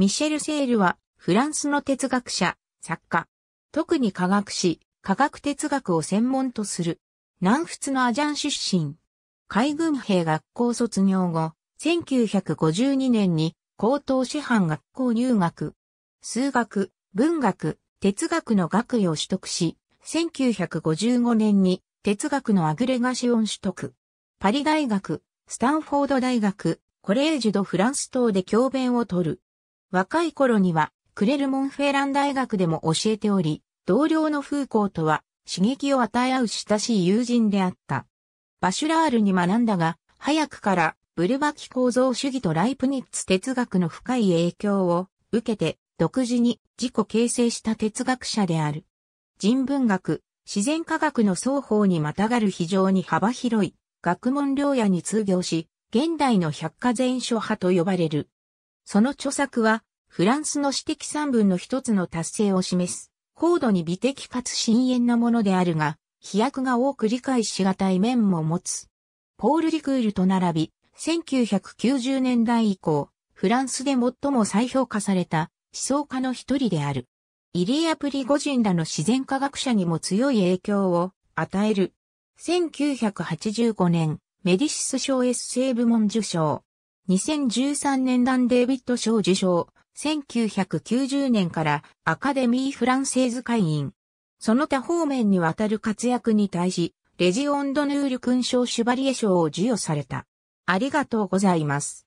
ミシェル・セールはフランスの哲学者、作家。特に科学史、科学哲学を専門とする。南仏のアジャン出身。海軍兵学校卒業後、1952年に高等師範学校入学。数学、文学、哲学の学位を取得し、1955年に哲学のアグレガシオン取得。パリ大学、スタンフォード大学、コレージュド・フランス等で教鞭を取る。若い頃には、クレルモンフェラン大学でも教えており、同僚のフーコーとは刺激を与え合う親しい友人であった。バシュラールに学んだが、早くからブルバキ構造主義とライプニッツ哲学の深い影響を受けて独自に自己形成した哲学者である。人文学、自然科学の双方にまたがる非常に幅広い学問領野に通行し、現代の百科全書派と呼ばれる。その著作は、フランスの私的三文の一つの達成を示す、高度に美的かつ深遠なものであるが、飛躍が多く理解しがたい面も持つ。ポール・リクールと並び、1990年代以降、フランスで最も再評価された思想家の一人である。イリア・プリゴジンらの自然科学者にも強い影響を与える。1985年、メディシス賞エッセイ部門受賞。2013年ダン・デイビッド賞受賞。1990年からアカデミー・フランセーズ会員。その他方面にわたる活躍に対し、レジオン・ドヌール勲章シュバリエ賞を授与された。ありがとうございます。